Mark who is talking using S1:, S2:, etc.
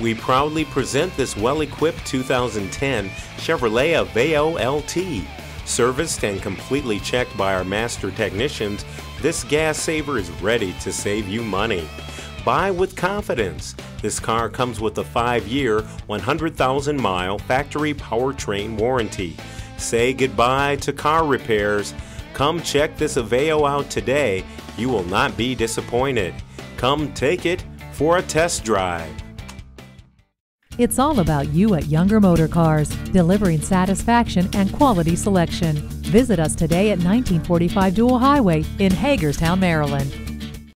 S1: We proudly present this well-equipped 2010 Chevrolet Aveo LT. Serviced and completely checked by our master technicians, this gas saver is ready to save you money. Buy with confidence. This car comes with a 5-year, 100,000-mile factory powertrain warranty. Say goodbye to car repairs. Come check this Aveo out today. You will not be disappointed. Come take it for a test drive.
S2: It's all about you at Younger Motor Cars, delivering satisfaction and quality selection. Visit us today at 1945 Dual Highway in Hagerstown, Maryland.